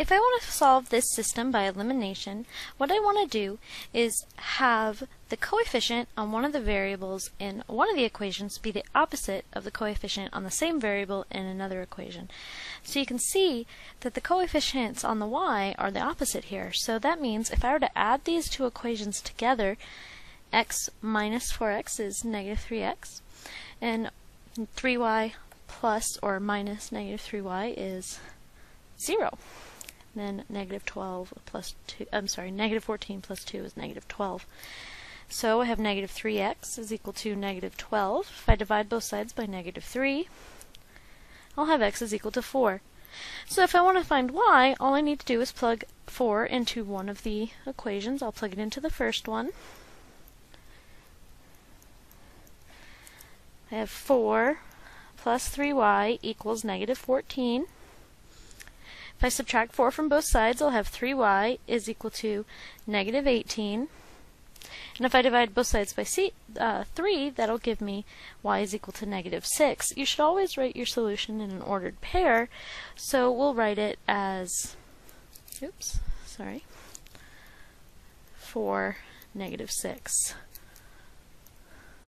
if I want to solve this system by elimination, what I want to do is have the coefficient on one of the variables in one of the equations be the opposite of the coefficient on the same variable in another equation. So you can see that the coefficients on the y are the opposite here. So that means if I were to add these two equations together, x minus 4x is negative 3x, and 3y plus or minus negative 3y is 0 then negative 12 plus 2, I'm sorry, negative 14 plus 2 is negative 12. So I have negative 3x is equal to negative 12. If I divide both sides by negative 3, I'll have x is equal to 4. So if I want to find y, all I need to do is plug 4 into one of the equations. I'll plug it into the first one. I have 4 plus 3y equals negative 14. If I subtract 4 from both sides, I'll have 3y is equal to negative 18. And if I divide both sides by c, uh, 3, that'll give me y is equal to negative 6. You should always write your solution in an ordered pair, so we'll write it as, oops, sorry, 4, negative 6.